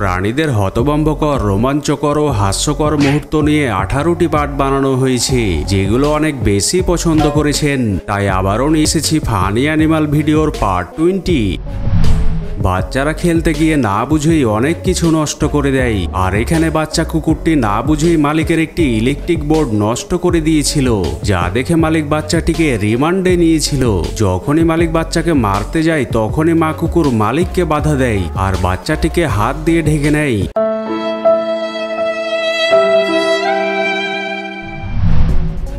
প্রাণীদের হতবম্বকর, রোমাঞ্চকর ও হাস্যকর মুহূর্ত নিয়ে আঠারোটি পার্ট বানানো হয়েছে, যেগুলো অনেক বেশি পছন্দ করেছেন। তাই আবারও নিয়ে এসেছি ফানি অ্যানিমাল ভিডিওর পার্ট টোয়েন্টি। বাচ্চারা খেলতে গিয়ে না বুঝেই অনেক কিছু নষ্ট করে দেয়। আর এখানে বাচ্চা কুকুরটি না বুঝেই মালিকের একটি ইলেকট্রিক বোর্ড নষ্ট করে দিয়েছিল, যা দেখে মালিক বাচ্চাটিকে রিমান্ডে নিয়েছিল। যখনই মালিক বাচ্চাকে মারতে যায়, তখনই মা কুকুর মালিককে বাধা দেয়, আর বাচ্চাটিকে হাত দিয়ে ঢেকে নেয়।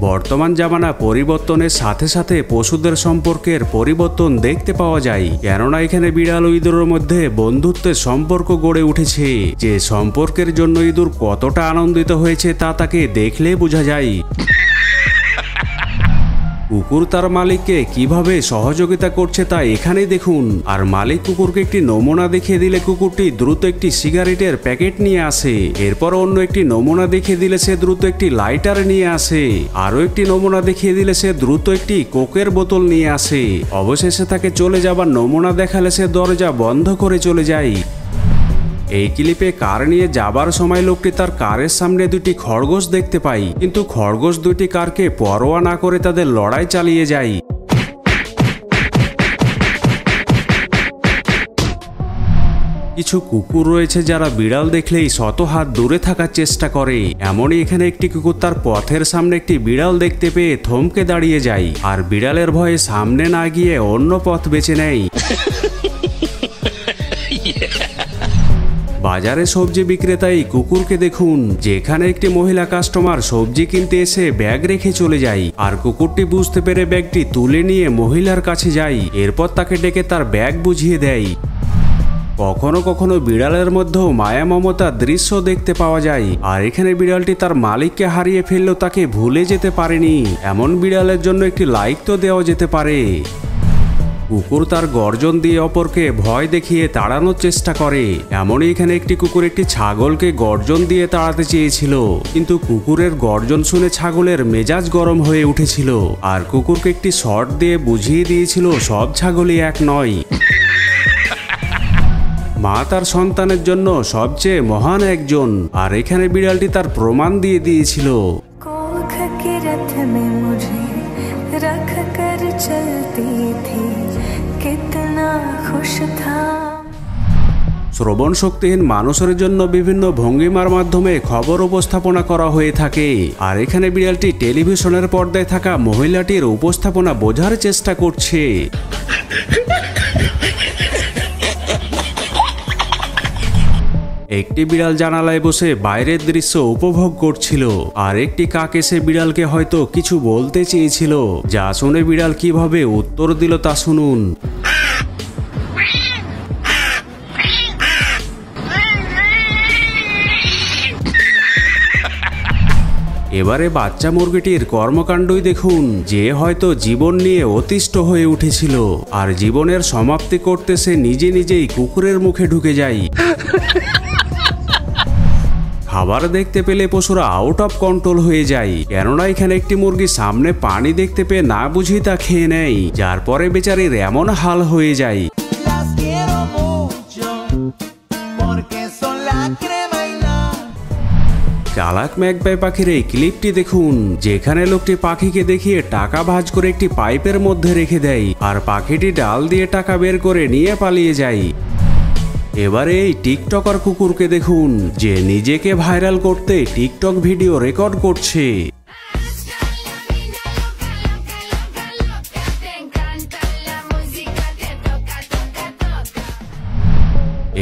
বর্তমান জামানা পরিবর্তনের সাথে সাথে পশুদের সম্পর্কের পরিবর্তন দেখতে পাওয়া যায়। কেননা এখানে বিড়াল ও ইঁদুরের মধ্যে বন্ধুত্বের সম্পর্ক গড়ে উঠেছে। যে সম্পর্কের জন্য ইঁদুর কতটা আনন্দিত হয়েছে তা তাকে দেখলে বোঝা যায়। কুকুর তার মালিককে কীভাবে সহযোগিতা করছে তা এখানেই দেখুন। আর মালিক কুকুরকে একটি নমুনা দেখিয়ে দিলে কুকুরটি দ্রুত একটি সিগারেটের প্যাকেট নিয়ে আসে। এরপর অন্য একটি নমুনা দেখিয়ে দিলে সে দ্রুত একটি লাইটার নিয়ে আসে। আরও একটি নমুনা দেখিয়ে দিলে সে দ্রুত একটি কোকের বোতল নিয়ে আসে। অবশেষে তাকে চলে যাবার নমুনা দেখালে সে দরজা বন্ধ করে চলে যায়। এই ক্লিপে কার নিয়ে যাবার সময় লোকটি তার কারের সামনে দুটি খরগোশ দেখতে পাই। কিন্তু খরগোশ দুটি কারকে পরোয়া না করে তাদের লড়াই চালিয়ে যায়। কিছু কুকুর রয়েছে যারা বিড়াল দেখলেই শত হাত দূরে থাকার চেষ্টা করে। এমনই এখানে একটি কুকুর তার পথের সামনে একটি বিড়াল দেখতে পেয়ে থমকে দাঁড়িয়ে যায়। আর বিড়ালের ভয়ে সামনে না গিয়ে অন্য পথ বেছে নেয়। বাজারে সবজি বিক্রেতা এই কুকুরকে দেখুন, যেখানে একটি মহিলা কাস্টমার সবজি কিনতে এসে ব্যাগ রেখে চলে যায়। আর কুকুরটি বুঝতে পেরে ব্যাগটি তুলে নিয়ে মহিলার কাছে যায়, এরপর তাকে ডেকে তার ব্যাগ বুঝিয়ে দেয়। কখনো কখনো বিড়ালের মধ্যেও মায়া মমতার দৃশ্য দেখতে পাওয়া যায়, আর এখানে বিড়ালটি তার মালিককে হারিয়ে ফেললেও তাকে ভুলে যেতে পারেনি। এমন বিড়ালের জন্য একটি লাইক তো দেওয়া যেতে পারে। কুকুর তার গর্জন দিয়ে অপরকে ভয় দেখিয়ে তাড়ানোর চেষ্টা করে। এমনই এখানে একটি কুকুর একটি ছাগলকে গর্জন দিয়ে তাড়াতে চেয়েছিল। কিন্তু কুকুরের গর্জন শুনে ছাগলের মেজাজ গরম হয়ে উঠেছিল। আর কুকুরকে একটি শর্ট দিয়ে বুঝিয়ে দিয়েছিল, সব ছাগলই এক নয়। মা তার সন্তানের জন্য সবচেয়ে মহান একজন। আর এখানে বিড়ালটি তার প্রমাণ দিয়ে দিয়েছিল। रख कर चलती थी कितना खुश था শ্রবণ শক্তিহীন মানুষের জন্য বিভিন্ন ভঙ্গিমার মাধ্যমে খবর উপস্থাপনা করা হয়ে থাকে আর এখানে বিড়ালটি টেলিভিশনের পর্দায় থাকা মহিলাটির উপস্থাপনা বোঝার চেষ্টা করছে একটি বিড়াল জানালায় বসে বাইরের দৃশ্য উপভোগ করছিল। আর একটি কাক এসে বিড়ালকে হয়তো কিছু বলতে চেয়েছিল। যা শুনে বিড়াল কীভাবে উত্তর দিল তা শুনুন। এবারে বাচ্চা মুরগিটির কর্মকাণ্ডই দেখুন, যে হয়তো জীবন নিয়ে অতিষ্ঠ হয়ে উঠেছিল। আর জীবনের সমাপ্তি করতে সে নিজে নিজেই কুকুরের মুখে ঢুকে যায়। খাবার দেখতে পেলে পশুরা আউট অফ কন্ট্রোল হয়ে যায়। কেননা এখানে একটি মুরগি সামনে পানি দেখতে পেয়ে না বুঝি তা খেয়ে নেয়, যার পরে বেচারির এমন হাল হয়ে যায়। চালাক ম্যাকবাই পাখির এই ক্লিপটি দেখুন, যেখানে লোকটি পাখিকে দেখিয়ে টাকা ভাঁজ করে একটি পাইপের মধ্যে রেখে দেয়, আর পাখিটি ডাল দিয়ে টাকা বের করে নিয়ে পালিয়ে যায়। এবারে এই টিকটকার কুকুরকে দেখুন, যে নিজেকে ভাইরাল করতে টিকটক ভিডিও রেকর্ড করছে.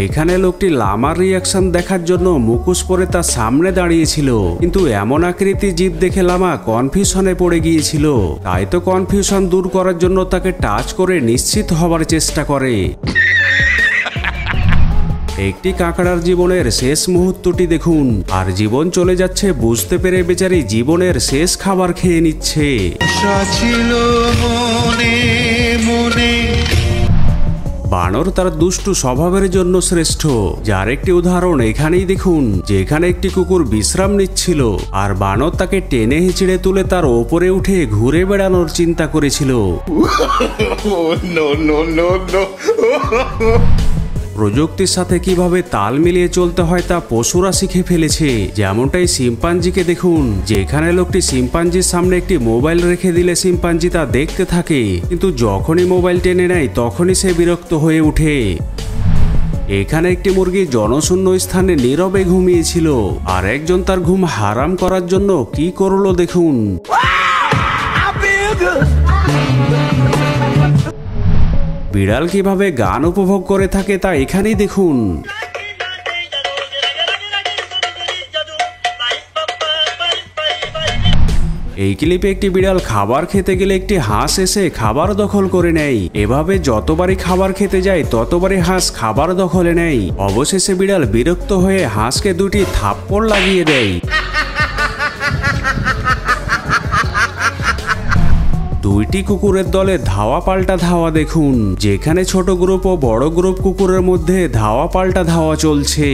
এখানে লোকটি লামার রিয়াকশন দেখার জন্য মুখোশ পরে তার সামনে দাঁড়িয়েছিল, কিন্তু এমন আকৃতি জীব দেখে লামা কনফিউশনে পড়ে গিয়েছিল তাই তো কনফিউশন দূর করার জন্য তাকে টাচ করে নিশ্চিত হবার চেষ্টা করে একটি কাঁকড়ার জীবনের শেষ মুহূর্তটি দেখুন। আর জীবন চলে যাচ্ছে বুঝতে পেরে বেচারি জীবনের শেষ খাবার খেয়ে নিচ্ছে। বানর তার দুষ্টু স্বভাবের জন্য শ্রেষ্ঠ। যার একটি উদাহরণ এখানেই দেখুন যেখানে একটি কুকুর বিশ্রাম নিচ্ছিল আর বানর তাকে টেনে হিঁচড়ে তুলে তার ওপরে উঠে ঘুরে বেড়ানোর চিন্তা করেছিল। প্রযুক্তির সাথে কীভাবে তাল মিলিয়ে চলতে হয় তা পশুরা শিখে ফেলেছে। যেমনটাই সিম্পাঞ্জিকে দেখুন, যেখানে লোকটি সিম্পাঞ্জির সামনে একটি মোবাইল রেখে দিলে সিম্পাঞ্জি তা দেখতে থাকে, কিন্তু যখনই মোবাইল টেনে নেয়, তখনই সে বিরক্ত হয়ে ওঠে। এখানে একটি মুরগি জনশূন্য স্থানে নীরবে ঘুমিয়েছিল, আর একজন তার ঘুম হারাম করার জন্য কি করল দেখুন। বিড়াল কীভাবে গান উপভোগ করে থাকে তা এখানেই দেখুন। এই ক্লিপে একটি বিড়াল খাবার খেতে গেলে একটি হাঁস এসে খাবার দখল করে নেয়। এভাবে যতবারই খাবার খেতে যায়, ততবারই হাঁস খাবার দখলে নেয়। অবশেষে বিড়াল বিরক্ত হয়ে হাঁসকে দুটি থাপ্পড় লাগিয়ে দেয়। দুইটি কুকুরের দলে ধাওয়া পাল্টা ধাওয়া দেখুন, যেখানে ছোট গ্রুপ ও বড় গ্রুপ কুকুরের মধ্যে ধাওয়া পাল্টা ধাওয়া চলছে।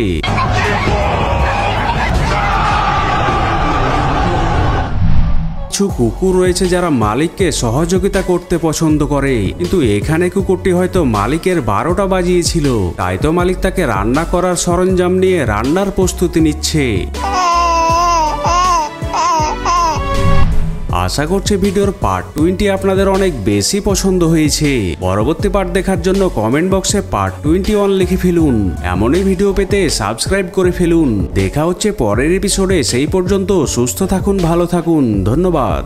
কিছু কুকুর রয়েছে যারা মালিককে সহযোগিতা করতে পছন্দ করে, কিন্তু এখানে কুকুরটি হয়তো মালিকের বারোটা বাজিয়েছিল। তাই তো মালিক তাকে রান্না করার সরঞ্জাম নিয়ে রান্নার প্রস্তুতি নিচ্ছে। আশা করছি ভিডিওর পার্ট টোয়েন্টি আপনাদের অনেক বেশি পছন্দ হয়েছে। পরবর্তী পার্ট দেখার জন্য কমেন্ট বক্সে পার্ট টোয়েন্টি ওয়ান লিখে ফেলুন। এমনই ভিডিও পেতে সাবস্ক্রাইব করে ফেলুন। দেখা হচ্ছে পরের এপিসোডে সেই পর্যন্ত সুস্থ থাকুন, ভালো থাকুন। ধন্যবাদ।